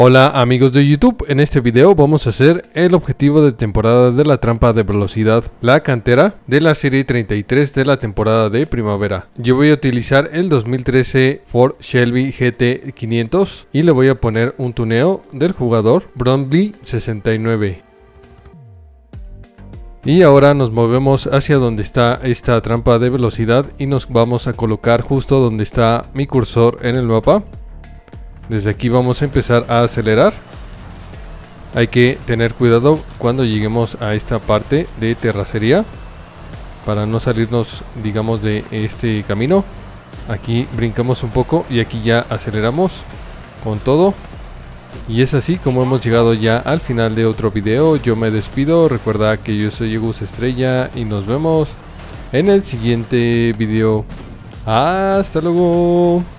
Hola amigos de YouTube, en este video vamos a hacer el objetivo de temporada de la trampa de velocidad, la cantera de la serie 33 de la temporada de primavera. Yo voy a utilizar el 2013 Ford Shelby GT 500 y le voy a poner un tuneo del jugador Bromley 69. Y ahora nos movemos hacia donde está esta trampa de velocidad y nos vamos a colocar justo donde está mi cursor en el mapa. Desde aquí vamos a empezar a acelerar. Hay que tener cuidado cuando lleguemos a esta parte de terracería. Para no salirnos, digamos, de este camino. Aquí brincamos un poco y aquí ya aceleramos con todo. Y es así como hemos llegado ya al final de otro video. Yo me despido. Recuerda que yo soy Egus Estrella y nos vemos en el siguiente video. Hasta luego.